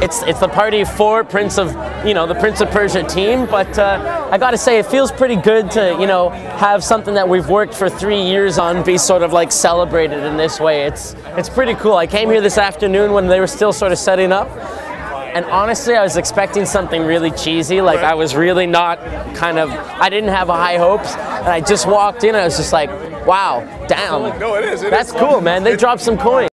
It's it's the party for Prince of you know the Prince of Persia team, but uh, I got to say it feels pretty good to you know have something that we've worked for three years on be sort of like celebrated in this way. It's it's pretty cool. I came here this afternoon when they were still sort of setting up. And honestly, I was expecting something really cheesy. Like I was really not kind of. I didn't have high hopes, and I just walked in. I was just like, "Wow, damn, No, it is. It that's is. cool, man. They dropped some coins."